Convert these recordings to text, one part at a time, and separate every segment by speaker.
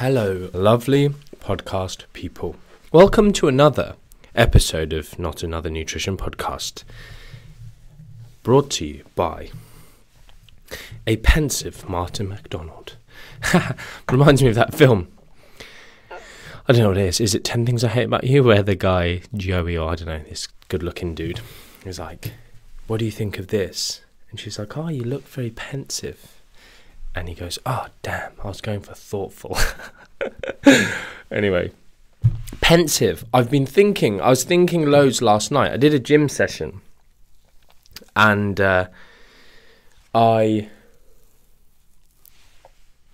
Speaker 1: Hello, lovely podcast people. Welcome to another episode of Not Another Nutrition Podcast, brought to you by a pensive Martin MacDonald. Reminds me of that film. I don't know what it is. Is it 10 Things I Hate About You? Where the guy, Joey, or I don't know, this good looking dude, is like, What do you think of this? And she's like, Oh, you look very pensive. And he goes, Oh, damn, I was going for thoughtful. anyway, pensive. I've been thinking, I was thinking loads last night. I did a gym session and uh, I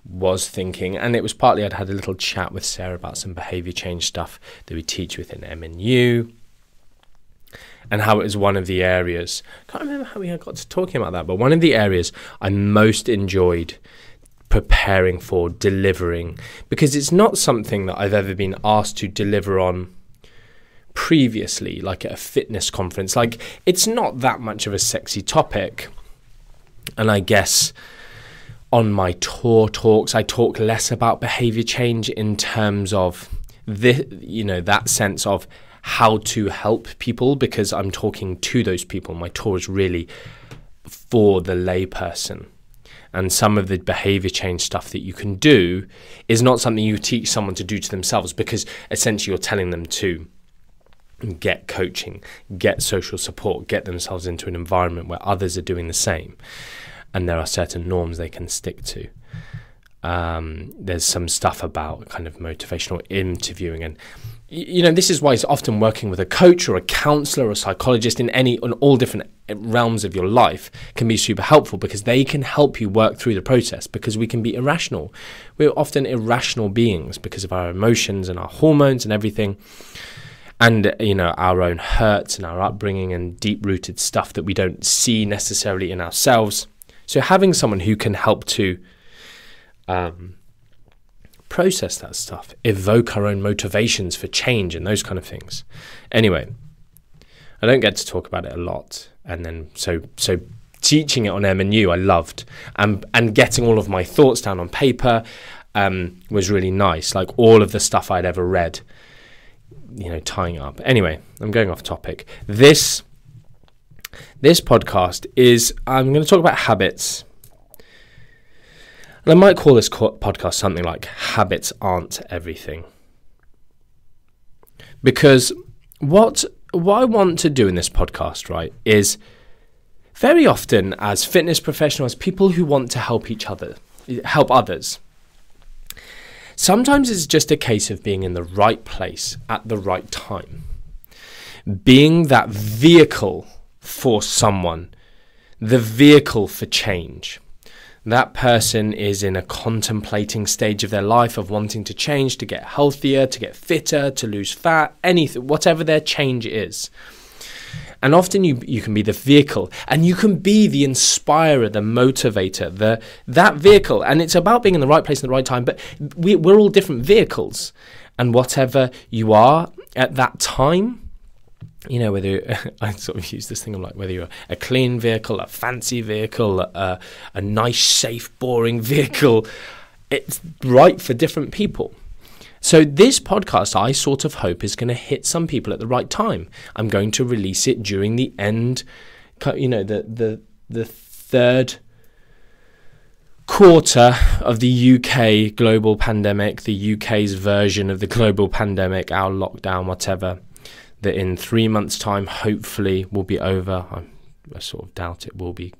Speaker 1: was thinking, and it was partly I'd had a little chat with Sarah about some behaviour change stuff that we teach within MNU and how it was one of the areas. I can't remember how we got to talking about that, but one of the areas I most enjoyed preparing for, delivering, because it's not something that I've ever been asked to deliver on previously, like at a fitness conference. Like, it's not that much of a sexy topic. And I guess on my tour talks, I talk less about behavior change in terms of the, you know, that sense of how to help people because I'm talking to those people. My tour is really for the layperson. And some of the behavior change stuff that you can do is not something you teach someone to do to themselves because essentially you're telling them to get coaching, get social support, get themselves into an environment where others are doing the same. And there are certain norms they can stick to. Um, there's some stuff about kind of motivational interviewing and you know this is why it's often working with a coach or a counselor or a psychologist in any on all different realms of your life can be super helpful because they can help you work through the process because we can be irrational. We're often irrational beings because of our emotions and our hormones and everything and you know our own hurts and our upbringing and deep rooted stuff that we don't see necessarily in ourselves. So having someone who can help to um, process that stuff, evoke our own motivations for change and those kind of things. Anyway, I don't get to talk about it a lot, and then so so teaching it on MNU I loved, and and getting all of my thoughts down on paper um, was really nice. Like all of the stuff I'd ever read, you know, tying up. Anyway, I'm going off topic. This this podcast is I'm going to talk about habits and I might call this podcast something like Habits Aren't Everything. Because what, what I want to do in this podcast, right, is very often as fitness professionals, people who want to help each other, help others, sometimes it's just a case of being in the right place at the right time. Being that vehicle for someone, the vehicle for change that person is in a contemplating stage of their life of wanting to change, to get healthier, to get fitter, to lose fat, anything, whatever their change is. And often you, you can be the vehicle and you can be the inspirer, the motivator, the that vehicle. And it's about being in the right place at the right time. But we, we're all different vehicles. And whatever you are at that time, you know, whether I sort of use this thing, I'm like, whether you're a clean vehicle, a fancy vehicle, a, a nice, safe, boring vehicle, it's right for different people. So, this podcast, I sort of hope, is going to hit some people at the right time. I'm going to release it during the end, you know, the, the, the third quarter of the UK global pandemic, the UK's version of the global pandemic, our lockdown, whatever that in three months' time, hopefully, will be over. I, I sort of doubt it will be.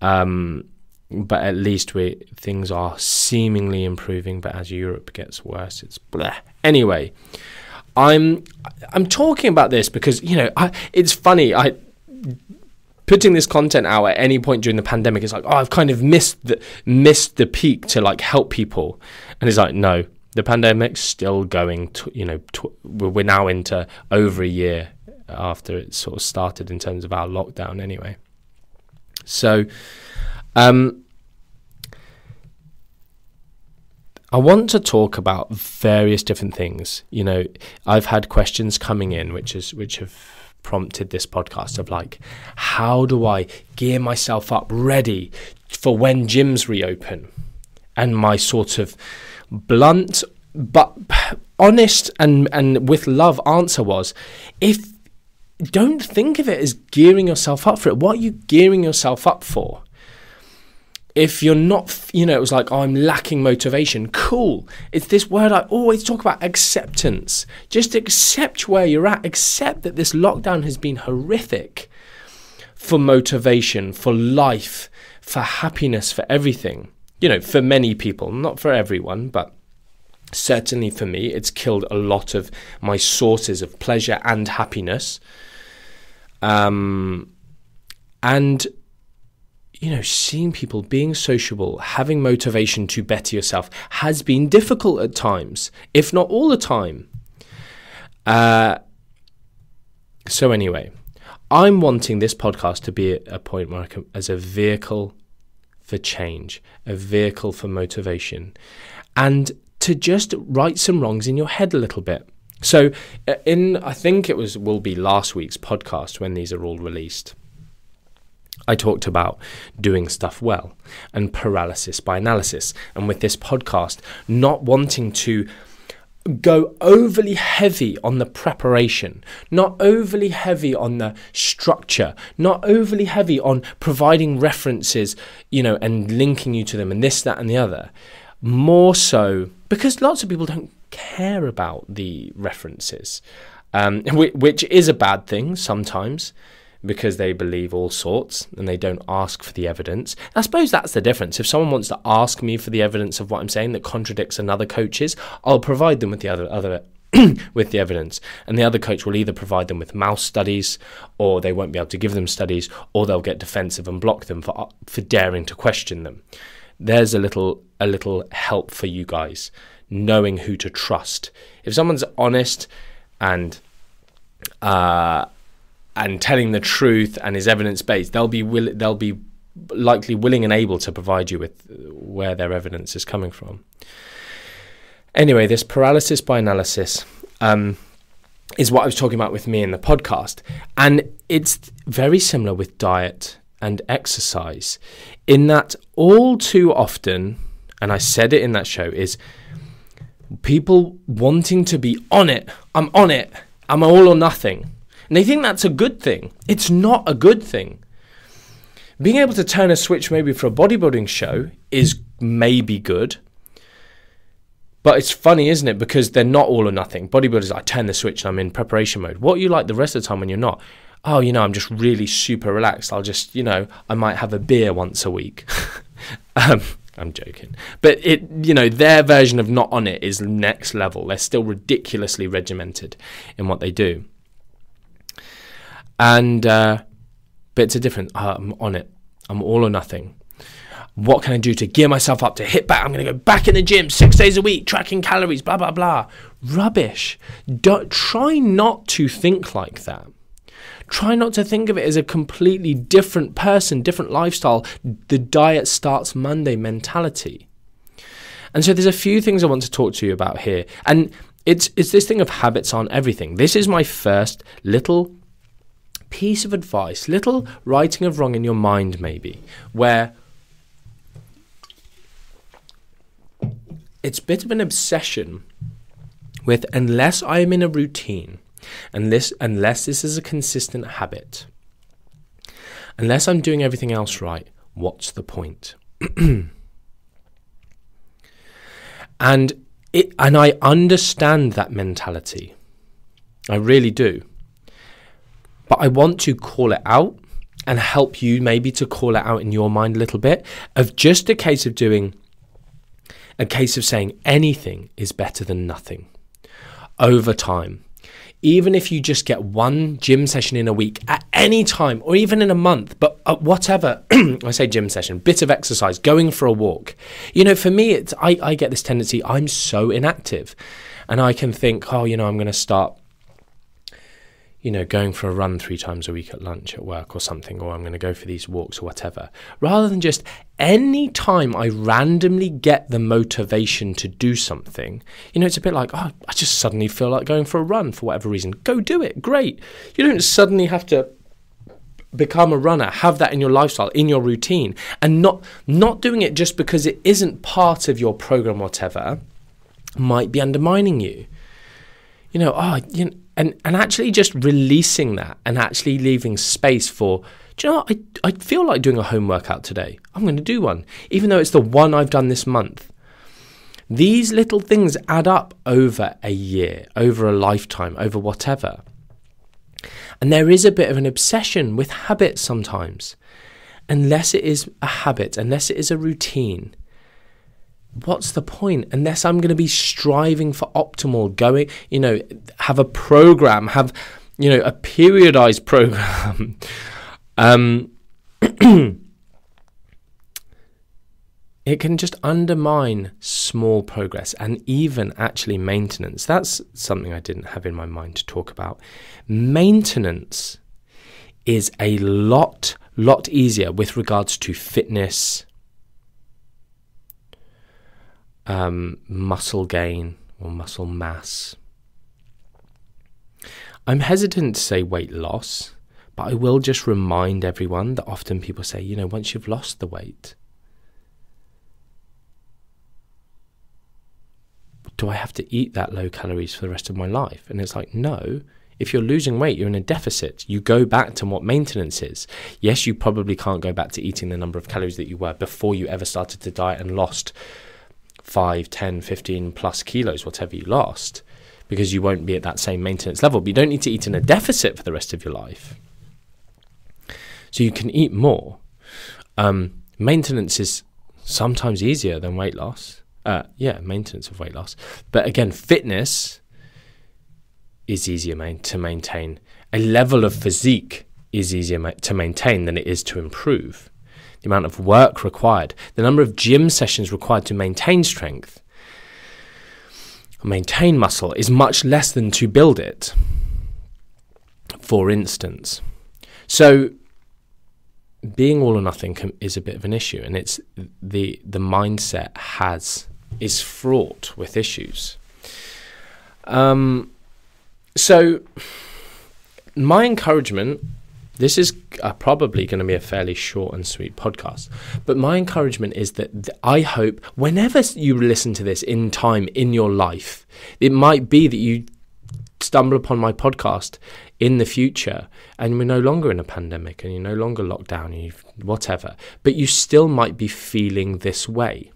Speaker 1: Um, but at least we things are seemingly improving. But as Europe gets worse, it's blah. Anyway, I'm I'm talking about this because you know I, it's funny. I putting this content out at any point during the pandemic is like oh I've kind of missed the missed the peak to like help people, and it's like no, the pandemic's still going. You know, we're now into over a year after it sort of started in terms of our lockdown. Anyway, so um, I want to talk about various different things. You know, I've had questions coming in, which is which have prompted this podcast of like, how do I gear myself up ready for when gyms reopen, and my sort of blunt but honest and and with love answer was if don't think of it as gearing yourself up for it. What are you gearing yourself up for? If you're not you know it was like oh, i'm lacking motivation. Cool. It's this word i always talk about acceptance. Just accept where you're at. Accept that this lockdown has been horrific for motivation for life for happiness for everything you know for many people not for everyone but Certainly for me, it's killed a lot of my sources of pleasure and happiness. Um, and you know, seeing people being sociable, having motivation to better yourself has been difficult at times, if not all the time. Uh, so, anyway, I'm wanting this podcast to be a point where I can, as a vehicle for change, a vehicle for motivation. And to just right some wrongs in your head a little bit. So, uh, in I think it was will be last week's podcast when these are all released. I talked about doing stuff well and paralysis by analysis, and with this podcast, not wanting to go overly heavy on the preparation, not overly heavy on the structure, not overly heavy on providing references, you know, and linking you to them and this, that, and the other. More so because lots of people don't care about the references, um, which is a bad thing sometimes because they believe all sorts and they don't ask for the evidence. I suppose that's the difference. If someone wants to ask me for the evidence of what I'm saying that contradicts another coach's, I'll provide them with the other other with the evidence. And the other coach will either provide them with mouse studies or they won't be able to give them studies or they'll get defensive and block them for for daring to question them. There's a little a little help for you guys knowing who to trust. If someone's honest and uh, and telling the truth and is evidence based, they'll be will they'll be likely willing and able to provide you with where their evidence is coming from. Anyway, this paralysis by analysis um, is what I was talking about with me in the podcast, and it's very similar with diet and exercise, in that all too often and I said it in that show, is people wanting to be on it. I'm on it. I'm all or nothing. And they think that's a good thing. It's not a good thing. Being able to turn a switch maybe for a bodybuilding show is maybe good. But it's funny, isn't it? Because they're not all or nothing. Bodybuilders, I turn the switch and I'm in preparation mode. What are you like the rest of the time when you're not? Oh, you know, I'm just really super relaxed. I'll just, you know, I might have a beer once a week. um, I'm joking. But it, you know, their version of not on it is next level. They're still ridiculously regimented in what they do. And, uh, but it's a different, uh, I'm on it. I'm all or nothing. What can I do to gear myself up to hit back? I'm going to go back in the gym six days a week, tracking calories, blah, blah, blah. Rubbish. Don't, try not to think like that. Try not to think of it as a completely different person, different lifestyle, the diet starts Monday mentality. And so there's a few things I want to talk to you about here. And it's it's this thing of habits on everything. This is my first little piece of advice, little writing of wrong in your mind maybe, where it's a bit of an obsession with unless I am in a routine, unless, unless this is a consistent habit. Unless I'm doing everything else right, what's the point? and it, and I understand that mentality. I really do. But I want to call it out and help you maybe to call it out in your mind a little bit of just a case of doing a case of saying anything is better than nothing over time even if you just get one gym session in a week at any time or even in a month, but whatever, I say gym session, bit of exercise, going for a walk. You know, for me, it's, I, I get this tendency, I'm so inactive. And I can think, oh, you know, I'm going to start you know, going for a run three times a week at lunch at work or something, or I'm going to go for these walks or whatever, rather than just any time I randomly get the motivation to do something, you know, it's a bit like, oh, I just suddenly feel like going for a run for whatever reason. Go do it. Great. You don't suddenly have to become a runner have that in your lifestyle in your routine and not not doing it just because it isn't part of your program whatever might be undermining you. You know, oh, you know, and and actually just releasing that and actually leaving space for. Do you know what? I I feel like doing a home workout today. I'm going to do one, even though it's the one I've done this month. These little things add up over a year, over a lifetime, over whatever. And there is a bit of an obsession with habits sometimes. Unless it is a habit, unless it is a routine, what's the point? Unless I'm going to be striving for optimal, going, you know, have a program, have, you know, a periodized program. um, it can just undermine small progress and even actually maintenance. That's something I didn't have in my mind to talk about. Maintenance is a lot, lot easier with regards to fitness, um, muscle gain, or muscle mass. I'm hesitant to say weight loss, but I will just remind everyone that often people say, you know, once you've lost the weight, do I have to eat that low calories for the rest of my life? And it's like, no. If you're losing weight, you're in a deficit. You go back to what maintenance is. Yes, you probably can't go back to eating the number of calories that you were before you ever started to diet and lost 5, 10, 15 plus kilos, whatever you lost, because you won't be at that same maintenance level. But you don't need to eat in a deficit for the rest of your life. So you can eat more. Um, maintenance is sometimes easier than weight loss. Uh, yeah, maintenance of weight loss. But again, fitness is easier to maintain. A level of physique is easier ma- to maintain than it is to improve. The amount of work required, the number of gym sessions required to maintain strength, maintain muscle is much less than to build it. For instance, so being all or nothing can, is a bit of an issue, and it's the the mindset has is fraught with issues. Um, so, my encouragement this is uh, probably going to be a fairly short and sweet podcast, but my encouragement is that th- I hope whenever you listen to this in time in your life, it might be that you stumble upon my podcast in the future and we're no longer in a pandemic and you're no longer locked down, and whatever, but you still might be feeling this way.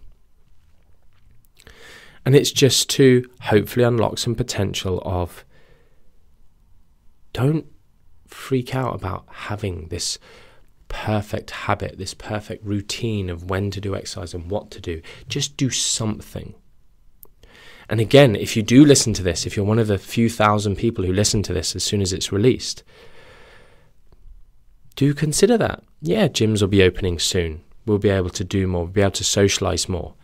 Speaker 1: And it's just to hopefully unlock some potential of don't freak out about having this perfect habit, this perfect routine of when to do exercise and what to do. Just do something. And again, if you do listen to this, if you're one of the few thousand people who listen to this as soon as it's released, do consider that. Yeah, gyms will be opening soon. We'll be able to do more, we'll be able to socialize more.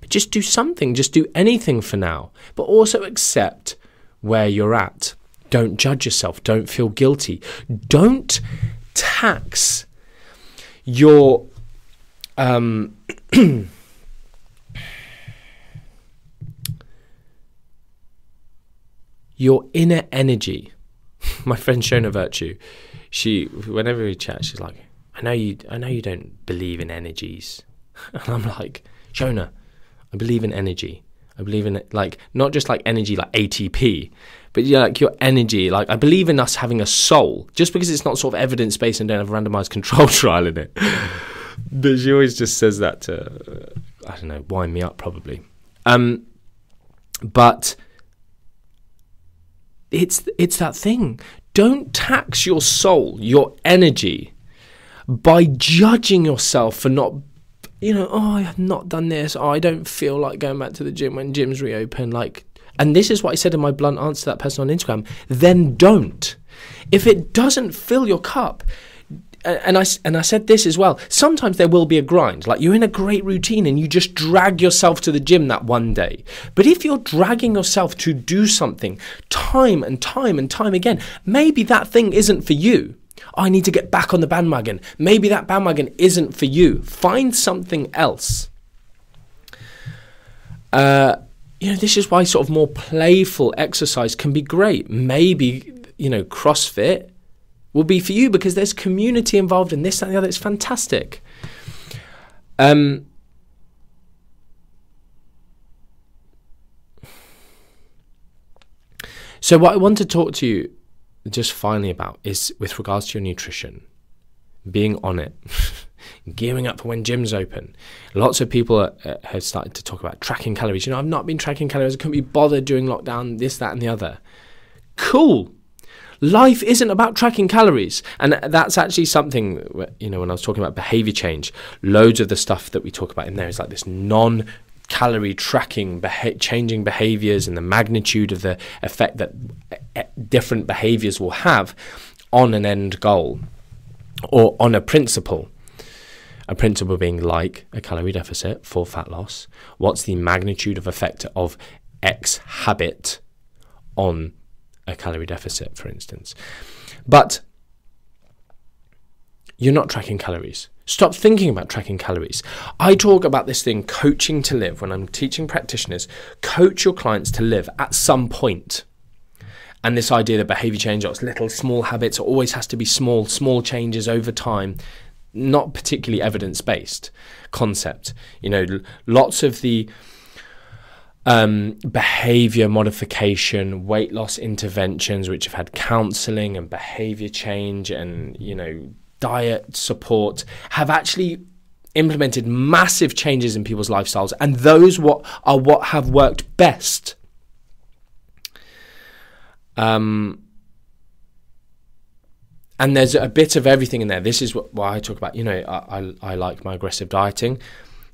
Speaker 1: But just do something, just do anything for now. But also accept where you're at. Don't judge yourself. Don't feel guilty. Don't tax your um, your inner energy. My friend Shona Vertue, she whenever we chat, she's like, "I know you, I know you don't believe in energies," and I'm like, "Shona, I believe in energy. I believe in it, like not just like energy like ATP, but yeah, like your energy. Like I believe in us having a soul, just because it's not sort of evidence based and don't have a randomized control trial in it. but she always just says that to, uh, I don't know, wind me up probably. Um, but it's it's that thing. Don't tax your soul, your energy, by judging yourself for not you know, oh, I have not done this. Oh, I don't feel like going back to the gym when gyms reopen. Like, and this is what I said in my blunt answer to that person on Instagram. Then don't. If it doesn't fill your cup, and I and I said this as well. Sometimes there will be a grind. Like you're in a great routine and you just drag yourself to the gym that one day. But if you're dragging yourself to do something time and time and time again, maybe that thing isn't for you. I need to get back on the bandwagon. Maybe that bandwagon isn't for you. Find something else. Uh, you know, this is why sort of more playful exercise can be great. Maybe, you know, CrossFit will be for you because there's community involved in this and the other. It's fantastic. Um, So, what I want to talk to you just finally about is with regards to your nutrition, being on it, gearing up for when gyms open. Lots of people are, uh, have started to talk about tracking calories. You know, I've not been tracking calories. I couldn't be bothered during lockdown, this, that, and the other. Cool. Life isn't about tracking calories. And that's actually something, you know, when I was talking about behavior change, loads of the stuff that we talk about in there is like this non calorie tracking, beha- changing behaviors, and the magnitude of the effect that eh, different behaviors will have on an end goal or on a principle. A principle being like a calorie deficit for fat loss. What's the magnitude of effect of X habit on a calorie deficit, for instance? But you're not tracking calories. Stop thinking about tracking calories. I talk about this thing, coaching to live, when I'm teaching practitioners. Coach your clients to live at some point. And this idea that behavior change, it's little small habits, always has to be small, small changes over time, not particularly evidence based concept. You know, lots of the um, behavior modification, weight loss interventions, which have had counseling and behavior change and, you know, diet support have actually implemented massive changes in people's lifestyles and those what are what have worked best um, and there's a bit of everything in there this is what, why i talk about you know I, I, I like my aggressive dieting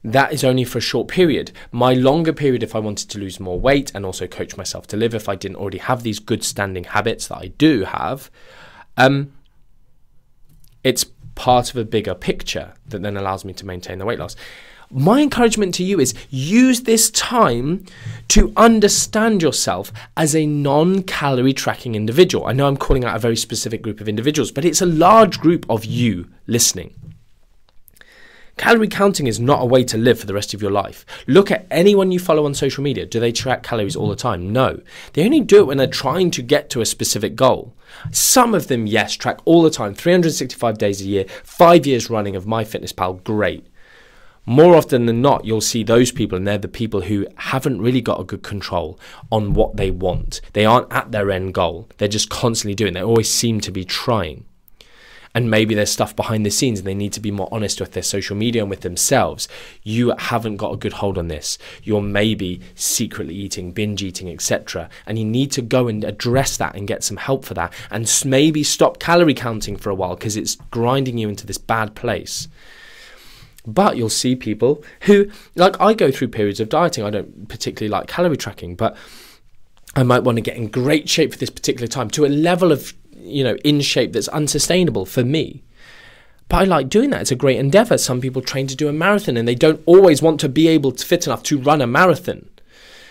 Speaker 1: that is only for a short period. My longer period, if I wanted to lose more weight and also coach myself to live, if I didn't already have these good standing habits that I do have, um, it's part of a bigger picture that then allows me to maintain the weight loss. My encouragement to you is use this time to understand yourself as a non calorie tracking individual. I know I'm calling out a very specific group of individuals, but it's a large group of you listening. Calorie counting is not a way to live for the rest of your life. Look at anyone you follow on social media. Do they track calories all the time? No. They only do it when they're trying to get to a specific goal. Some of them, yes, track all the time, 365 days a year, five years running of MyFitnessPal, great. More often than not, you'll see those people, and they're the people who haven't really got a good control on what they want. They aren't at their end goal. They're just constantly doing. They always seem to be trying and maybe there's stuff behind the scenes and they need to be more honest with their social media and with themselves. You haven't got a good hold on this. You're maybe secretly eating, binge eating, etc. And you need to go and address that and get some help for that and maybe stop calorie counting for a while because it's grinding you into this bad place. But you'll see people who, like I go through periods of dieting. I don't particularly like calorie tracking, but I might want to get in great shape for this particular time to a level of you know, in shape that's unsustainable for me. But I like doing that. It's a great endeavor. Some people train to do a marathon and they don't always want to be able to fit enough to run a marathon.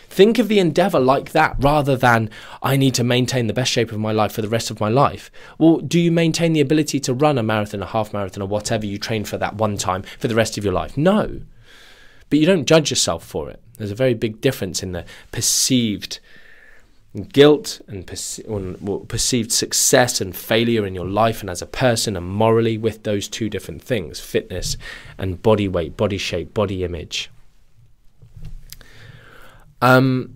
Speaker 1: Think of the endeavor like that rather than I need to maintain the best shape of my life for the rest of my life. Well, do you maintain the ability to run a marathon, a half marathon, or whatever you train for that one time for the rest of your life? No. But you don't judge yourself for it. There's a very big difference in the perceived guilt and perce- perceived success and failure in your life and as a person and morally with those two different things fitness and body weight, body shape, body image. Um,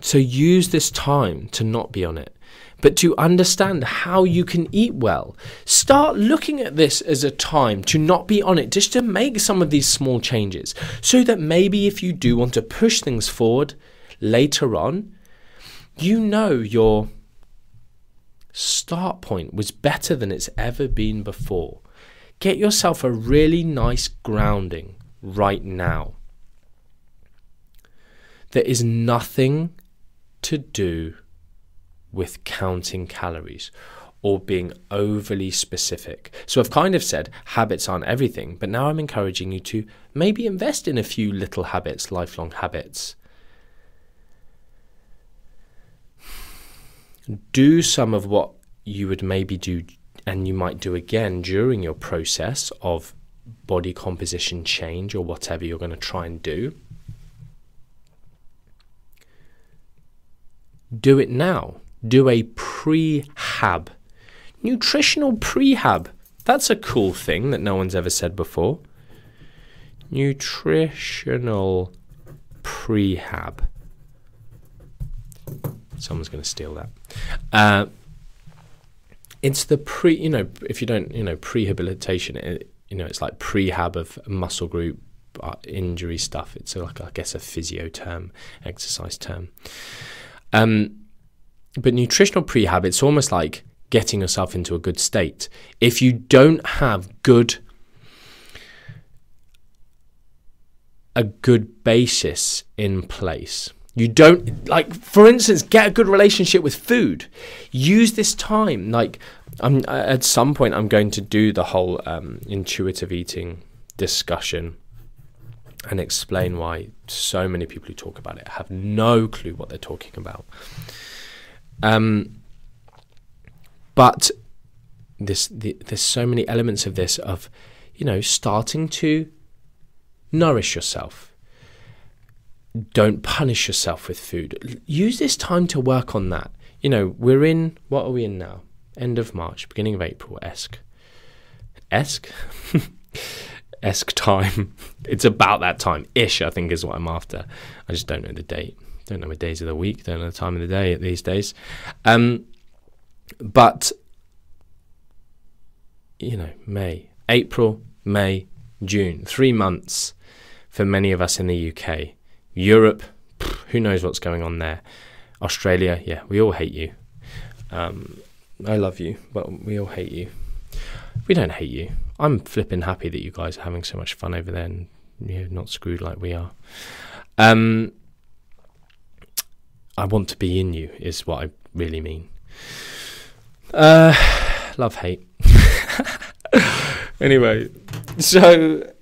Speaker 1: so use this time to not be on it, but to understand how you can eat well. Start looking at this as a time to not be on it, just to make some of these small changes so that maybe if you do want to push things forward later on, you know your start point was better than it's ever been before. Get yourself a really nice grounding right now. There is nothing to do with counting calories or being overly specific. So I've kind of said habits aren't everything, but now I'm encouraging you to maybe invest in a few little habits, lifelong habits. do some of what you would maybe do and you might do again during your process of body composition change or whatever you're going to try and do. Do it now. Do a prehab. Nutritional prehab. That's a cool thing that no one's ever said before. Nutritional prehab. Someone's going to steal that. Uh, it's the pre, you know, if you don't, you know, prehabilitation, it, you know, it's like prehab of muscle group uh, injury stuff. It's like, I guess, a physio term, exercise term. Um, but nutritional prehab, it's almost like getting yourself into a good state. If you don't have good a good basis in place. You don't like, for instance, get a good relationship with food. Use this time. Like, I'm at some point, I'm going to do the whole um, intuitive eating discussion and explain why so many people who talk about it have no clue what they're talking about. Um, but this, the, there's so many elements of this of, you know, starting to nourish yourself. Don't punish yourself with food. Use this time to work on that. You know, we're in, what are we in now? End of March, beginning of April, esque. Esque? esque time. It's about that time ish, I think, is what I'm after. I just don't know the date. Don't know the days of the week. Don't know the time of the day these days. Um, but, you know, May, April, May, June, three months for many of us in the UK. Europe, who knows what's going on there. Australia, yeah, we all hate you. Um, I love you, but we all hate you. We don't hate you. I'm flipping happy that you guys are having so much fun over there and you're not screwed like we are. Um, I want to be in you, is what I really mean. Uh, love hate. anyway, so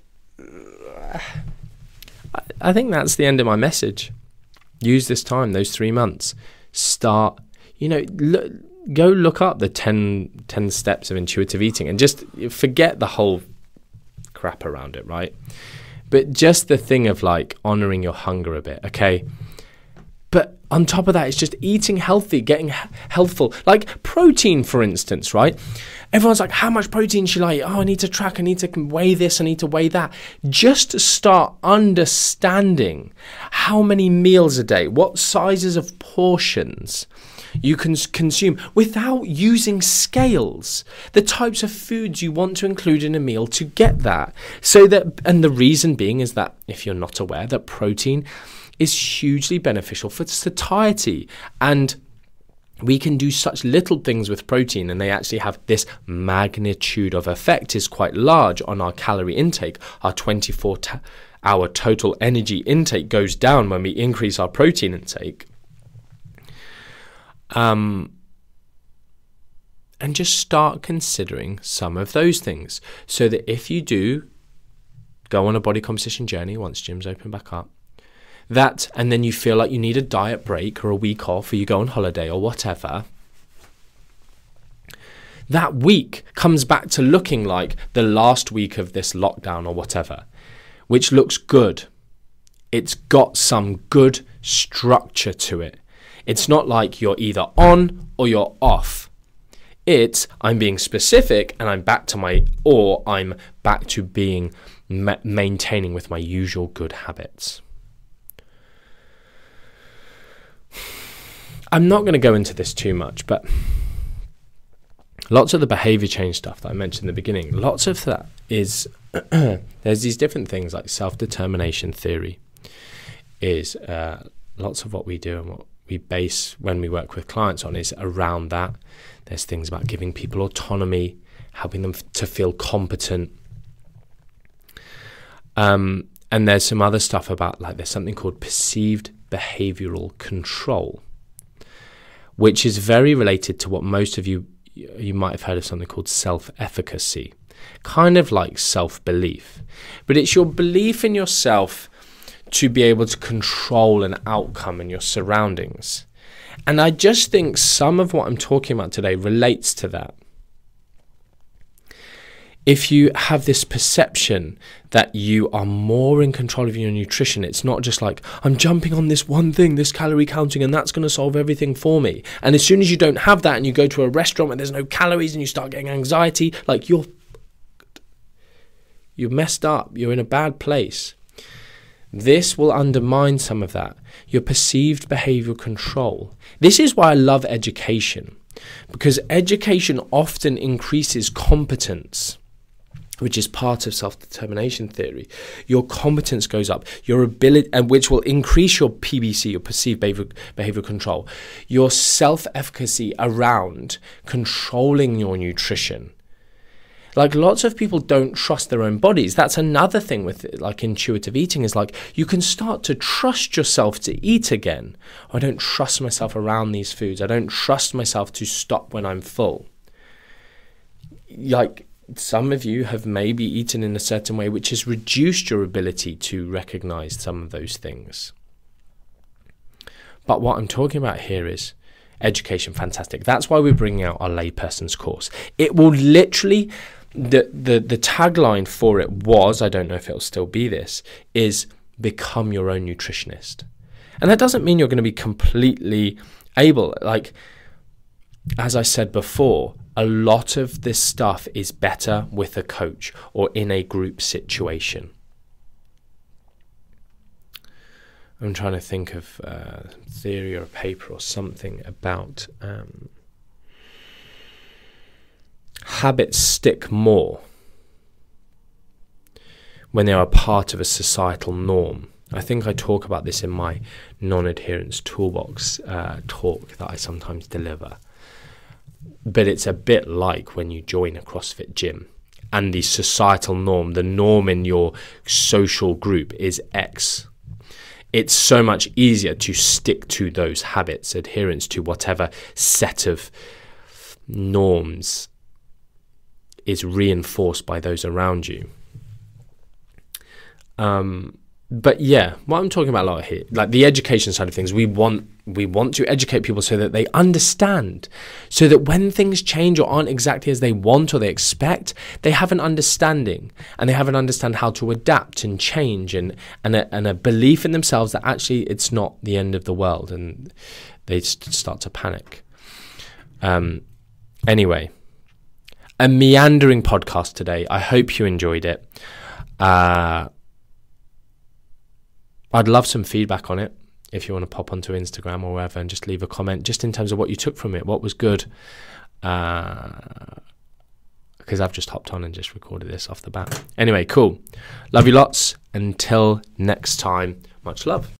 Speaker 1: I think that's the end of my message. Use this time, those three months. Start, you know, look, go look up the 10, 10 steps of intuitive eating and just forget the whole crap around it, right? But just the thing of like honoring your hunger a bit, okay? But on top of that, it's just eating healthy, getting healthful. Like protein, for instance, right? Everyone's like, how much protein should I eat? Oh, I need to track, I need to weigh this, I need to weigh that. Just start understanding how many meals a day, what sizes of portions you can consume without using scales, the types of foods you want to include in a meal to get that. So that, and the reason being is that if you're not aware that protein is hugely beneficial for satiety. And we can do such little things with protein and they actually have this magnitude of effect is quite large on our calorie intake. Our 24 t- hour total energy intake goes down when we increase our protein intake um, and just start considering some of those things so that if you do go on a body composition journey once gyms open back up that and then you feel like you need a diet break or a week off or you go on holiday or whatever that week comes back to looking like the last week of this lockdown or whatever which looks good. It's got some good structure to it it's not like you're either on or you're off. It's i'm being specific and i'm back to my or i'm back to being ma- maintaining with my usual good habits. I'm not going to go into this too much, but lots of the behavior change stuff that I mentioned in the beginning, lots of that is there's these different things like self determination theory, is uh, lots of what we do and what we base when we work with clients on is around that. There's things about giving people autonomy, helping them to feel competent. Um, and there's some other stuff about like there's something called perceived behavioral control which is very related to what most of you you might have heard of something called self-efficacy, kind of like self-belief. But it's your belief in yourself to be able to control an outcome in your surroundings. And I just think some of what I'm talking about today relates to that if you have this perception that you are more in control of your nutrition, it's not just like, I'm jumping on this one thing, this calorie counting, and that's going to solve everything for me. And as soon as you don't have that and you go to a restaurant where there's no calories and you start getting anxiety, like you're you're messed up, you're in a bad place. This will undermine some of that. your perceived behavioral control. This is why I love education, because education often increases competence which is part of self-determination theory, your competence goes up, your ability, and which will increase your PBC, your perceived behavior, behavior control, your self-efficacy around controlling your nutrition. Like lots of people don't trust their own bodies. That's another thing with like intuitive eating is like you can start to trust yourself to eat again. I don't trust myself around these foods. I don't trust myself to stop when I'm full. Like some of you have maybe eaten in a certain way which has reduced your ability to recognize some of those things. But what I'm talking about here is education fantastic. That's why we're bringing out our layperson's course. It will literally the the the tagline for it was I don't know if it'll still be this is become your own nutritionist. And that doesn't mean you're going to be completely able like as I said before, a lot of this stuff is better with a coach or in a group situation. I'm trying to think of a theory or a paper or something about um, habits stick more when they are part of a societal norm. I think I talk about this in my non adherence toolbox uh, talk that I sometimes deliver but it's a bit like when you join a CrossFit gym and the societal norm, the norm in your social group is X. It's so much easier to stick to those habits, adherence to whatever set of norms is reinforced by those around you. Um, but yeah, what I'm talking about a lot here, like the education side of things, we want we want to educate people so that they understand, so that when things change or aren't exactly as they want or they expect, they have an understanding and they have an understand how to adapt and change and and a, and a belief in themselves that actually it's not the end of the world and they start to panic. Um, anyway, a meandering podcast today. I hope you enjoyed it. Uh, I'd love some feedback on it if you want to pop onto Instagram or wherever and just leave a comment just in terms of what you took from it, what was good. Because uh, I've just hopped on and just recorded this off the bat. Anyway, cool. Love you lots. Until next time, much love.